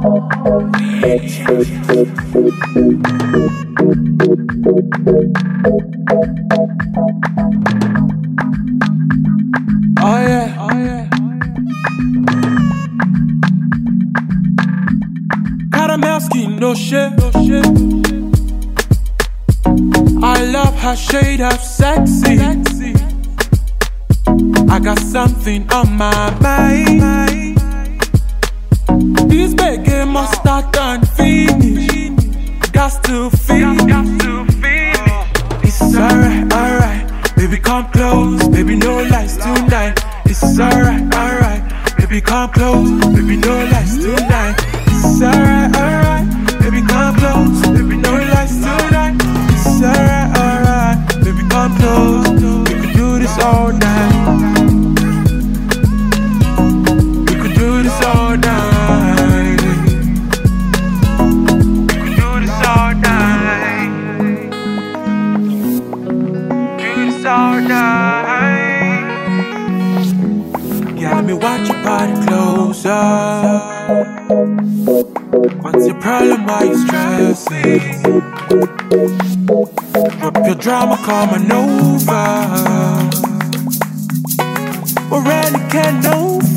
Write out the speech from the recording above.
Oh yeah. I love her shade of sexy. I got something on my mind. This baby must start and finish. Got to finish. It's alright, alright. Baby, come close. Baby, no lies tonight. It's alright, alright. Baby, come close. Baby, no lies tonight. It's alright, alright. Baby, come close. Baby, no all. Yeah, me watch your body closer. What's your problem? Why you stressing? Drop your drama, coming over. Already can't know for me.